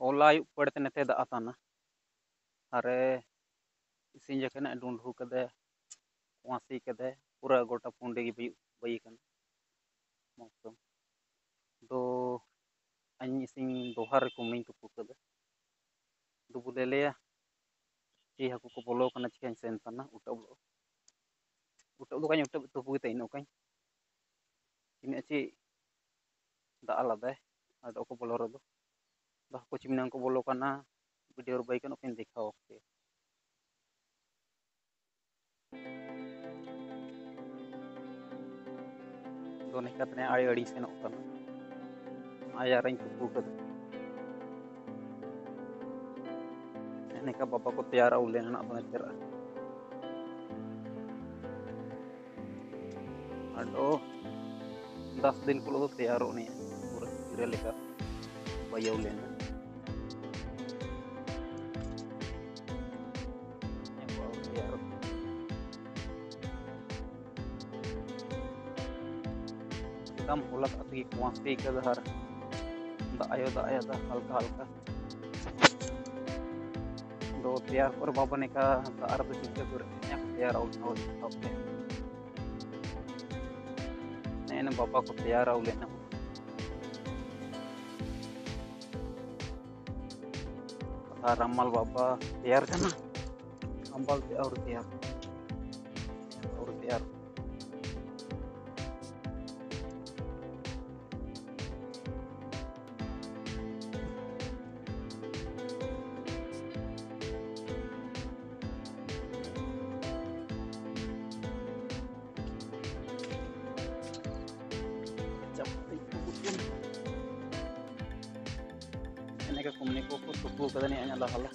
होला आयुब पड़ते नेते दाताना अरे इसी जखन डूंढू कदे वासी कदे पूरा गोटा पुंडे की बई बई कन मौसम दो अñ इसिंग दोहार कुमिंग तुपु कदे दुबु ले ले ची हाकु को बोलो कना चिकन सेन तना उटब उटब दो कहीं उटब तुपु ते इन कहीं इन ची दा आलादा ada ko बोलो रदो दा को चिमना को बोलो कना वीडियो बाई कन ओकिन दिखाओ के दोने कतने आड़ी अड़ी से नोकना आया रही तुपु कदे का बाबा को तैयार उले ना अपना चरा अडो दस दिन को तैयार होने पूरा पूरे लेकर भैया लेना एकदम होला अति कुआं से कर हर दायो दाया दा हल्का हल्का do tiar por bapa neka saar tu juga tur nyak tiar au no oke nene bapa ko tiar au lena ramal bapa tiar kana ambal tiar tiar Ini kan kumuni kok, কো টুকু কদা নি Allah.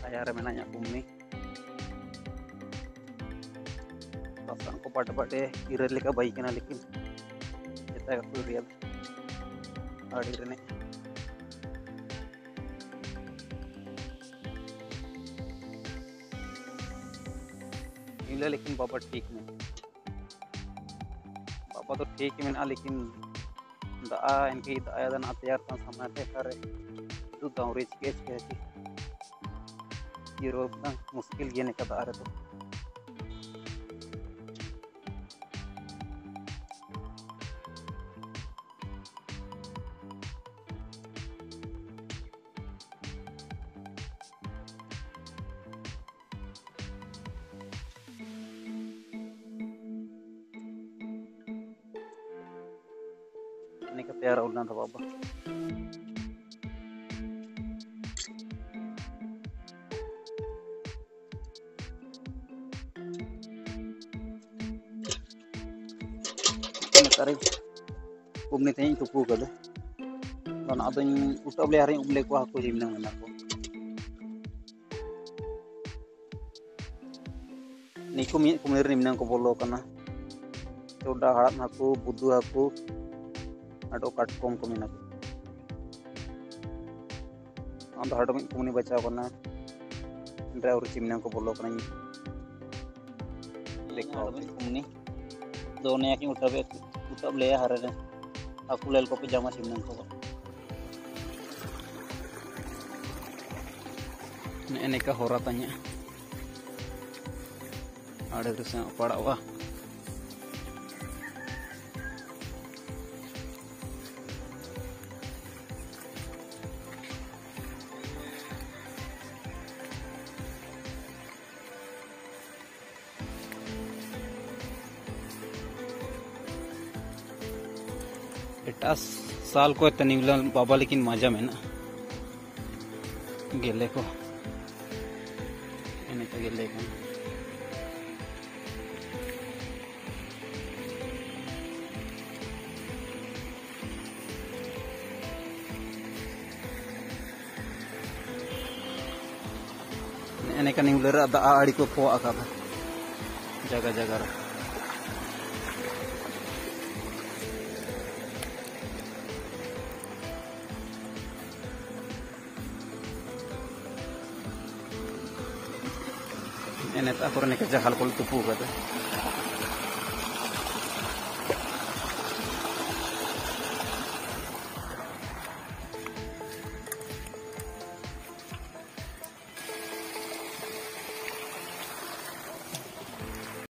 Saya ayah remenanya kumni perasaan kok pada pada irat leka baik kena lekin kita aku real ada ini मिला, लेकिन पापा ठीक नहीं। पापा तो ठीक ही मेना लेकिन दा इनके दाया दना तैयार था, समय थे तो गाँव रिच के ये ना मुश्किल ये निकल आ रहे तो। अपने का प्यारा उड़ना था बाबा Tarik, kumni tayong tupo ka da. Ano ato yung utable haring umle ko ako yung nang anak ko. Ni kumir kumir kana. Udah aku, budu aku, ada katkom ko minang अंत हट में कुमनी बचाव करना ड्राइवर चिमने को बोलो देखो दोनों याकी उठा पे उठा ले हरे ने aku lel kopi jama simnang ko ini ka horatannya ada terus yang padak wah एटा साल को तनिवला बाबा, लेकिन मज़ा में ना। गेले को इन्हें तो गेले को इन्हें का निवलर अदा आड़ी को फो आका जगह जगह Ini ako rin kasi halkol tupu ka